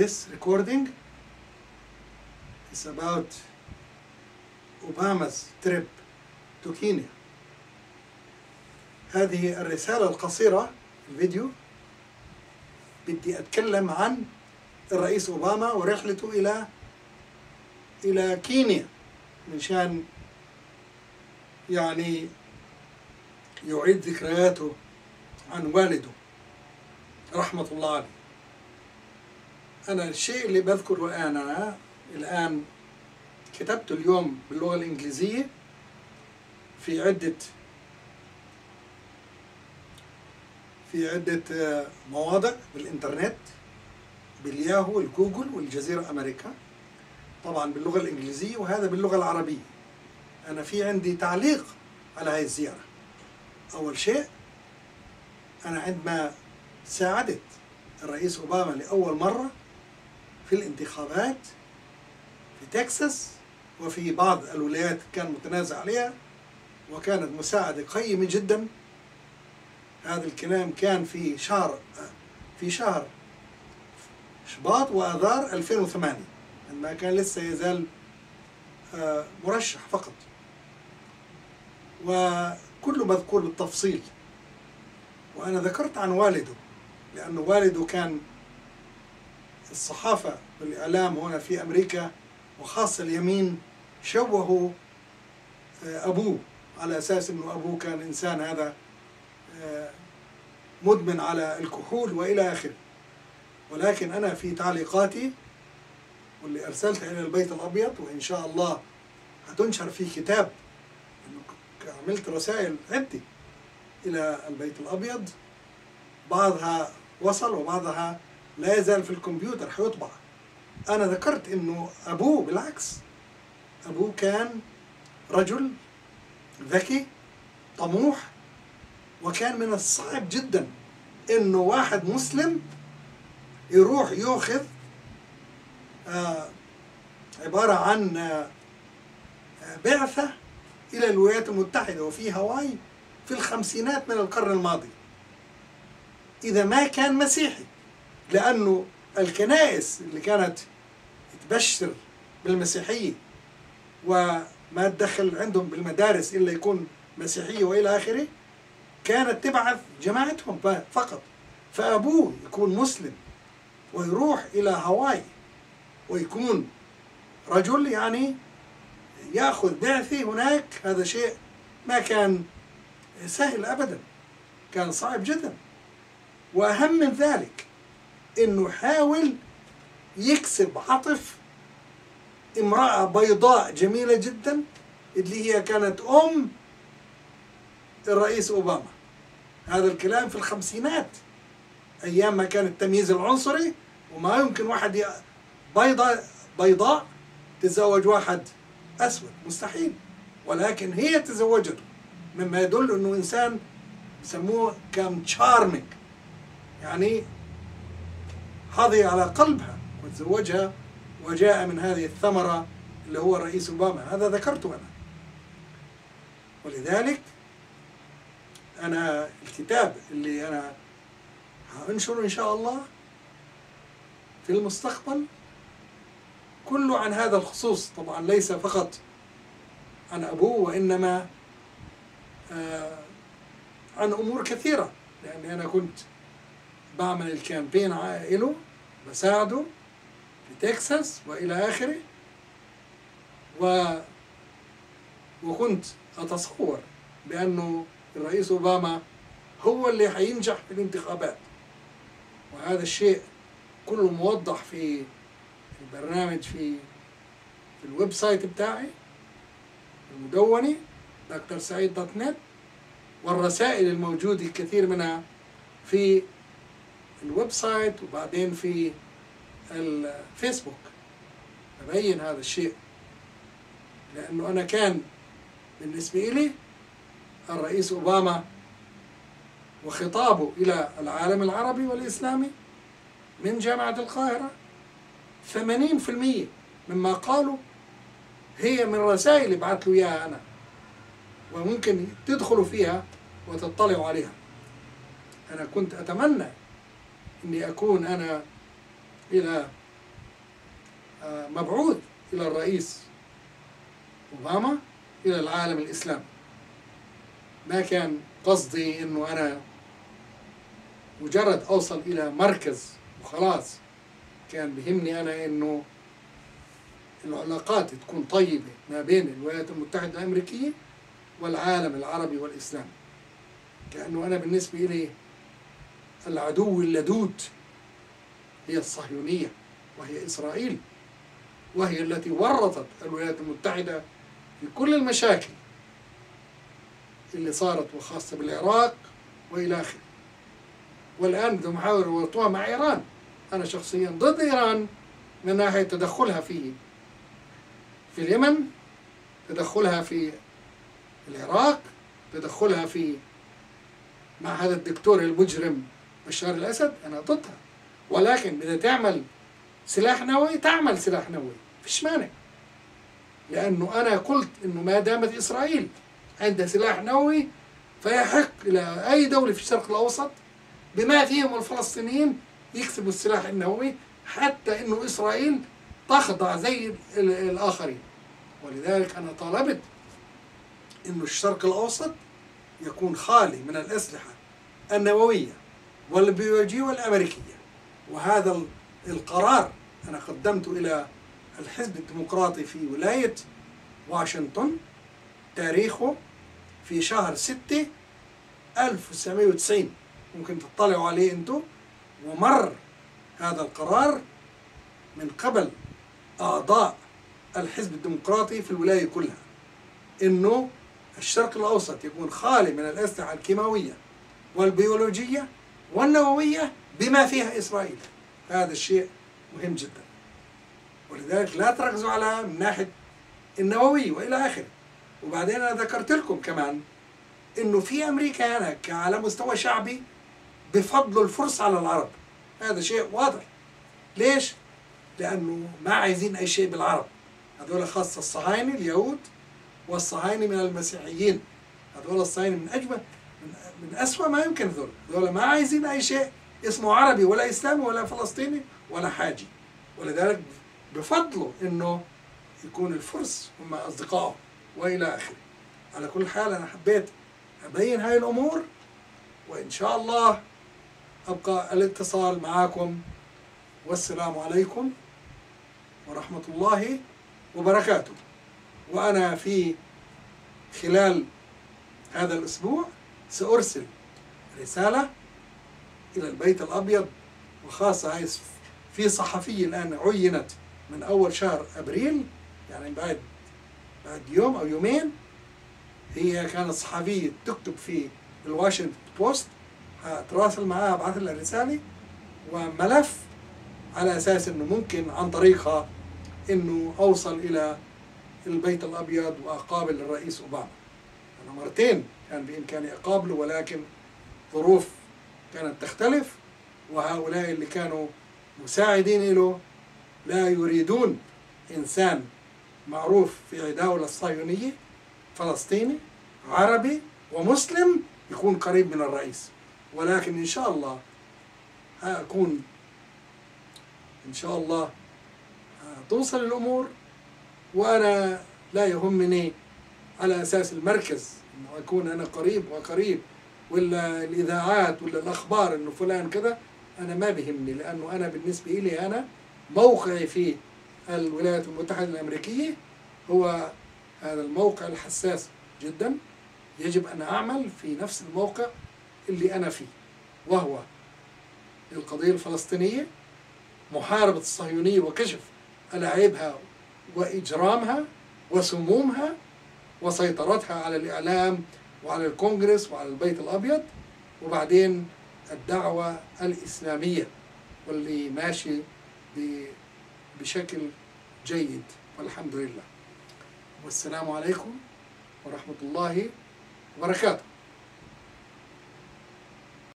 this recording is about Obama's trip to Kenya. هذه الرسالة القصيرة في الفيديو. بدي أتكلم عن الرئيس أوباما ورحلته إلى إلى كينيا مشان يعني يعيد ذكرياته عن والده. رحمة الله عليه. أنا الشيء اللي بذكره أنا الآن كتبته اليوم باللغة الإنجليزية في عدة في عدة آه، مواضع بالإنترنت بالياهو والجوجل والجزيرة أمريكا. طبعا باللغة الإنجليزية وهذا باللغة العربية. أنا في عندي تعليق على هذه الزيارة. أول شيء أنا عندما ساعدت الرئيس أوباما لأول مرة في الانتخابات في تكساس وفي بعض الولايات كان متنازع عليها وكانت مساعدة قيمة جدا. هذا الكلام كان في شهر في شهر شباط وآذار 2008 عندما كان لسه يزال آه، مرشح فقط. وكله مذكور بالتفصيل وأنا ذكرت عن والده لأنه والده كان الصحافة والإعلام هنا في أمريكا وخاصة اليمين شوهوا آه، أبوه. على أساس أنه أبوه كان إنسان هذا آه، مدمن على الكحول وإلى آخره. ولكن أنا في تعليقاتي واللي أرسلتها إلى البيت الأبيض وإن شاء الله هتنشر في كتاب عملت رسائل عدة إلى البيت الأبيض. بعضها وصل وبعضها لا يزال في الكمبيوتر حيطبع. أنا ذكرت إنه أبوه بالعكس أبوه كان رجل ذكي طموح وكان من الصعب جدا إنه واحد مسلم يروح يأخذ آه، عبارة عن آه، بعثة إلى الولايات المتحدة وفي هاواي في الخمسينات من القرن الماضي. إذا ما كان مسيحي. لأنه الكنائس اللي كانت تبشر بالمسيحية وما تدخل عندهم بالمدارس إلا يكون مسيحية وإلى آخره كانت تبعث جماعتهم فقط. فأبوه يكون مسلم ويروح إلى هاواي ويكون رجل يعني يأخذ بعثه هناك. هذا شيء ما كان سهل ابدا كان صعب جدا. وأهم من ذلك إنه حاول يكسب عطف امرأة بيضاء جميلة جدا اللي هي كانت أم الرئيس أوباما. هذا الكلام في الخمسينات أيام ما كان التمييز العنصري وما يمكن واحد بيضاء بيضاء تتزوج واحد أسود. مستحيل. ولكن هي تزوجته. مما يدل إنه إنسان يسموه كان تشارمينج يعني حظي على قلبها وتزوجها وجاء من هذه الثمرة اللي هو الرئيس أوباما. هذا ذكرته أنا. ولذلك أنا الكتاب اللي أنا هنشره إن شاء الله في المستقبل كله عن هذا الخصوص. طبعا ليس فقط عن أبوه وإنما آه عن أمور كثيرة. لأني أنا كنت بعمل ال campaign له بساعده في تكساس وإلى آخره. و وكنت أتصور بأنه الرئيس أوباما هو اللي حينجح في الانتخابات. وهذا الشيء كله موضح في البرنامج في في ال website بتاعي المدونة دكتور سعيد dot net والرسائل الموجودة كثير منها في ال website وبعدين في الفيسبوك. أبين هذا الشيء. لأنه أنا كان بالنسبة لي الرئيس أوباما وخطابه إلى العالم العربي والإسلامي من جامعة القاهرة. 80% مما قاله هي من رسائل بعت له إياها أنا. وممكن تدخلوا فيها وتطلعوا عليها. أنا كنت أتمنى أني أكون أنا إلى آه، مبعوث إلى الرئيس أوباما إلى العالم الإسلامي ما كان قصدي إنه أنا مجرد أوصل إلى مركز وخلاص. كان بهمني أنا إنه العلاقات تكون طيبة ما بين الولايات المتحدة الأمريكية والعالم العربي والإسلامي كأنه أنا بالنسبة لي العدو اللدود هي الصهيونية وهي إسرائيل وهي التي ورطت الولايات المتحدة في كل المشاكل اللي صارت وخاصة بالعراق وإلى آخره. والآن بدهم يحاولوا يورطوها مع إيران. أنا شخصيا ضد إيران من ناحية تدخلها في في اليمن تدخلها في العراق تدخلها في مع هذا الدكتور المجرم بشار الأسد أنا ضدها. ولكن إذا تعمل سلاح نووي تعمل سلاح نووي. فيش مانع. لأنه أنا قلت إنه ما دامت إسرائيل عندها سلاح نووي فيحق إلى أي دولة في الشرق الأوسط بما فيهم الفلسطينيين يكسبوا السلاح النووي حتى إنه إسرائيل تخضع زي الآخرين. ولذلك أنا طالبت إنه الشرق الأوسط يكون خالي من الأسلحة النووية. والبيولوجية والأمريكية. وهذا القرار أنا قدمته إلى الحزب الديمقراطي في ولاية واشنطن. تاريخه في شهر ستة 1990 ممكن تطلعوا عليه أنتم. ومر هذا القرار من قبل أعضاء الحزب الديمقراطي في الولاية كلها. إنه الشرق الأوسط يكون خالي من الأسلحة الكيماوية والبيولوجية والنووية بما فيها إسرائيل. هذا الشيء مهم جدا. ولذلك لا تركزوا على من ناحية النووي وإلى آخره. وبعدين أنا ذكرت لكم كمان إنه في أمريكا هناك على مستوى شعبي بفضلوا الفرصة على العرب. هذا شيء واضح. ليش؟ لأنه ما عايزين أي شيء بالعرب. هذول خاصة الصهاينة اليهود والصهاينة من المسيحيين. هذول الصهاينة من أجمل من, أسوأ ما يمكن هذول هذول ما عايزين أي شيء اسمه عربي ولا إسلامي ولا فلسطيني ولا حاجي. ولذلك بفضلوا إنه يكون الفرس هم أصدقائه وإلى آخره. على كل حال أنا حبيت أبين هاي الأمور وإن شاء الله أبقى الاتصال معكم والسلام عليكم ورحمة الله وبركاته. وأنا في خلال هذا الأسبوع سأرسل رسالة إلى البيت الأبيض وخاصة في صحفية الآن عينت من أول شهر أبريل يعني بعد بعد يوم أو يومين. هي كانت صحفية تكتب في الواشنطن بوست هتراسل معاها أبعث لها رسالة وملف على أساس إنه ممكن عن طريقها إنه أوصل إلى البيت الأبيض وأقابل الرئيس أوباما. أنا مرتين كان بإمكاني أقابله ولكن ظروف كانت تختلف وهؤلاء اللي كانوا مساعدين له لا يريدون إنسان معروف في دولة الصهيونية فلسطيني عربي ومسلم يكون قريب من الرئيس. ولكن إن شاء الله أكون إن شاء الله توصل الأمور وأنا لا يهمني على أساس المركز إنه أكون أنا قريب وقريب ولا الإذاعات ولا الأخبار إنه فلان كذا أنا ما بيهمني لأنه أنا بالنسبة لي أنا موقعي في الولايات المتحدة الأمريكية هو هذا الموقع الحساس جدا. يجب أن أعمل في نفس الموقع اللي أنا فيه وهو القضية الفلسطينية محاربة الصهيونية وكشف ألاعيبها وإجرامها وسمومها وسيطرتها على الإعلام وعلى الكونغرس وعلى البيت الأبيض وبعدين الدعوة الإسلامية واللي ماشي بشكل جيد والحمد لله. والسلام عليكم ورحمة الله وبركاته.